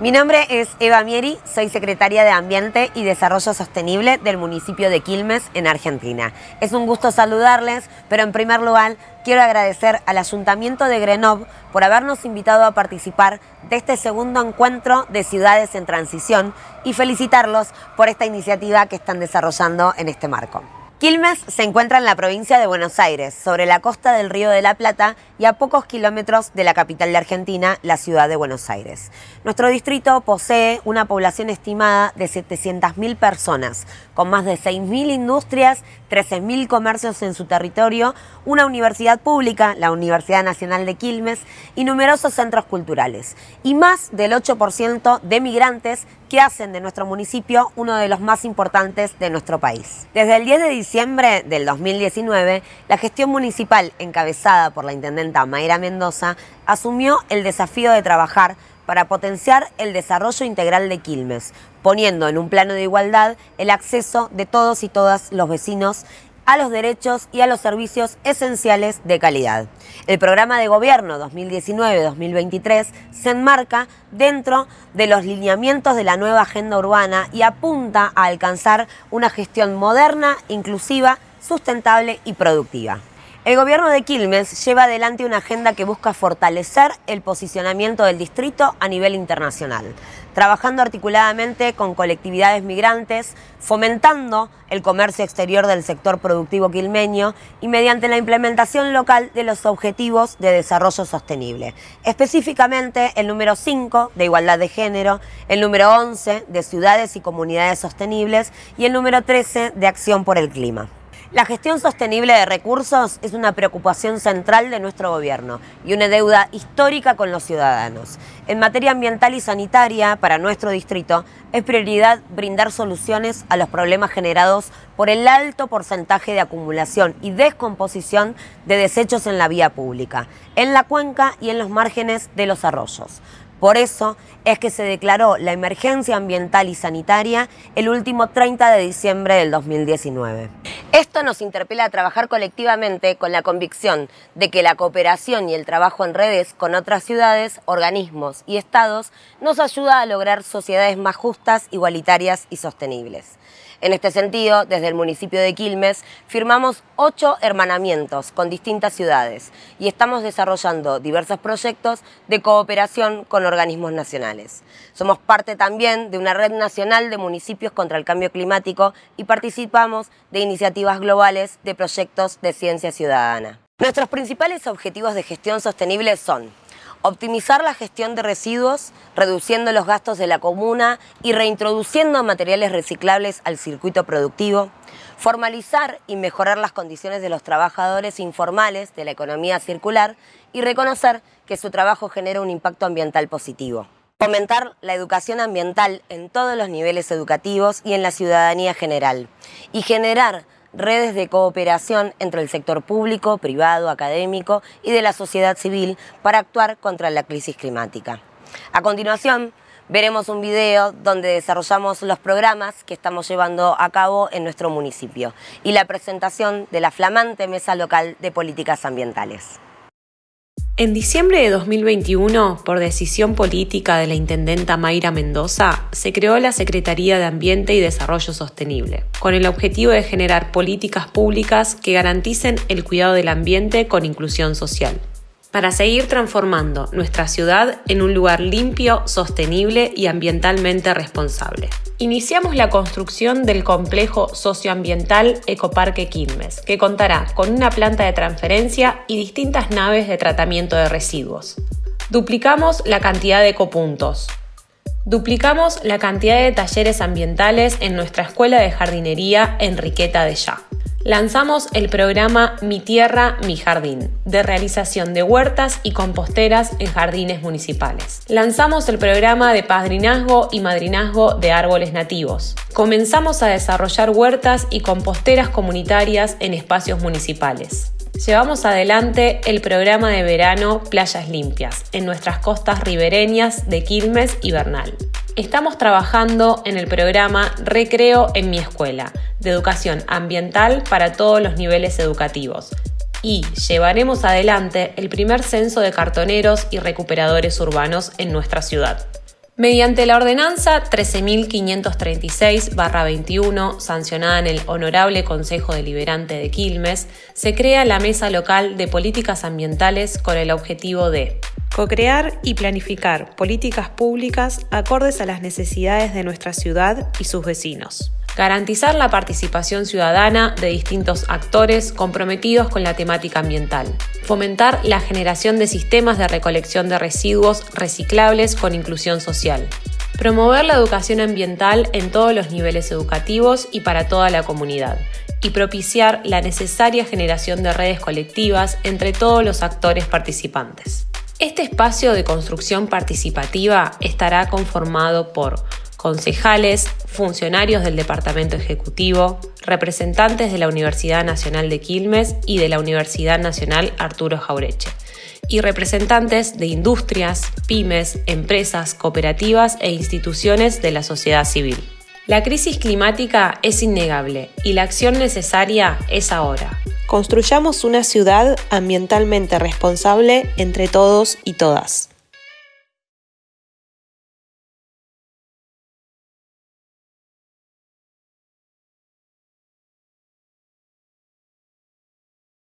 Mi nombre es Eva Mieri, soy secretaria de Ambiente y Desarrollo Sostenible del municipio de Quilmes, en Argentina. Es un gusto saludarles, pero en primer lugar quiero agradecer al Ayuntamiento de Grenoble por habernos invitado a participar de este segundo encuentro de ciudades en transición y felicitarlos por esta iniciativa que están desarrollando en este marco. Quilmes se encuentra en la provincia de Buenos Aires, sobre la costa del Río de la Plata y a pocos kilómetros de la capital de Argentina, la ciudad de Buenos Aires. Nuestro distrito posee una población estimada de 700.000 personas, con más de 6.000 industrias, 13.000 comercios en su territorio, una universidad pública, la Universidad Nacional de Quilmes, y numerosos centros culturales, y más del 8% de migrantes que hacen de nuestro municipio uno de los más importantes de nuestro país. Desde el 10 de diciembre del 2019, la gestión municipal encabezada por la intendenta Mayra Mendoza asumió el desafío de trabajar para potenciar el desarrollo integral de Quilmes, poniendo en un plano de igualdad el acceso de todos y todas los vecinos a los derechos y a los servicios esenciales de calidad. El programa de gobierno 2019-2023 se enmarca dentro de los lineamientos de la nueva agenda urbana y apunta a alcanzar una gestión moderna, inclusiva, sustentable y productiva. El gobierno de Quilmes lleva adelante una agenda que busca fortalecer el posicionamiento del distrito a nivel internacional, trabajando articuladamente con colectividades migrantes, fomentando el comercio exterior del sector productivo quilmeño y mediante la implementación local de los objetivos de desarrollo sostenible, específicamente el número 5 de igualdad de género, el número 11 de ciudades y comunidades sostenibles y el número 13 de acción por el clima. La gestión sostenible de recursos es una preocupación central de nuestro gobierno y una deuda histórica con los ciudadanos. En materia ambiental y sanitaria, para nuestro distrito, es prioridad brindar soluciones a los problemas generados por el alto porcentaje de acumulación y descomposición de desechos en la vía pública, en la cuenca y en los márgenes de los arroyos. Por eso es que se declaró la emergencia ambiental y sanitaria el último 30 de diciembre del 2019. Esto nos interpela a trabajar colectivamente con la convicción de que la cooperación y el trabajo en redes con otras ciudades, organismos y estados nos ayuda a lograr sociedades más justas, igualitarias y sostenibles. En este sentido, desde el municipio de Quilmes firmamos ocho hermanamientos con distintas ciudades y estamos desarrollando diversos proyectos de cooperación con organismos nacionales. Somos parte también de una red nacional de municipios contra el cambio climático y participamos de iniciativas globales de proyectos de ciencia ciudadana. Nuestros principales objetivos de gestión sostenible son optimizar la gestión de residuos, reduciendo los gastos de la comuna y reintroduciendo materiales reciclables al circuito productivo, formalizar y mejorar las condiciones de los trabajadores informales de la economía circular y reconocer que su trabajo genera un impacto ambiental positivo. Fomentar la educación ambiental en todos los niveles educativos y en la ciudadanía general. Y generar redes de cooperación entre el sector público, privado, académico y de la sociedad civil para actuar contra la crisis climática. A continuación, veremos un video donde desarrollamos los programas que estamos llevando a cabo en nuestro municipio y la presentación de la flamante Mesa Local de Políticas Ambientales. En diciembre de 2021, por decisión política de la intendenta Mayra Mendoza, se creó la Secretaría de Ambiente y Desarrollo Sostenible, con el objetivo de generar políticas públicas que garanticen el cuidado del ambiente con inclusión social para seguir transformando nuestra ciudad en un lugar limpio, sostenible y ambientalmente responsable. Iniciamos la construcción del complejo socioambiental Ecoparque Quilmes, que contará con una planta de transferencia y distintas naves de tratamiento de residuos. Duplicamos la cantidad de ecopuntos. Duplicamos la cantidad de talleres ambientales en nuestra escuela de jardinería Enriqueta de Ya lanzamos el programa Mi Tierra, Mi Jardín, de realización de huertas y composteras en jardines municipales. Lanzamos el programa de padrinazgo y madrinazgo de árboles nativos. Comenzamos a desarrollar huertas y composteras comunitarias en espacios municipales. Llevamos adelante el programa de verano Playas Limpias en nuestras costas ribereñas de Quilmes y Bernal. Estamos trabajando en el programa Recreo en mi escuela, de educación ambiental para todos los niveles educativos. Y llevaremos adelante el primer censo de cartoneros y recuperadores urbanos en nuestra ciudad. Mediante la ordenanza 13.536-21, sancionada en el Honorable Consejo Deliberante de Quilmes, se crea la Mesa Local de Políticas Ambientales con el objetivo de co-crear y planificar políticas públicas acordes a las necesidades de nuestra ciudad y sus vecinos. Garantizar la participación ciudadana de distintos actores comprometidos con la temática ambiental, fomentar la generación de sistemas de recolección de residuos reciclables con inclusión social, promover la educación ambiental en todos los niveles educativos y para toda la comunidad, y propiciar la necesaria generación de redes colectivas entre todos los actores participantes. Este espacio de construcción participativa estará conformado por concejales, funcionarios del Departamento Ejecutivo, representantes de la Universidad Nacional de Quilmes y de la Universidad Nacional Arturo Jaureche, y representantes de industrias, pymes, empresas, cooperativas e instituciones de la sociedad civil. La crisis climática es innegable y la acción necesaria es ahora. Construyamos una ciudad ambientalmente responsable entre todos y todas.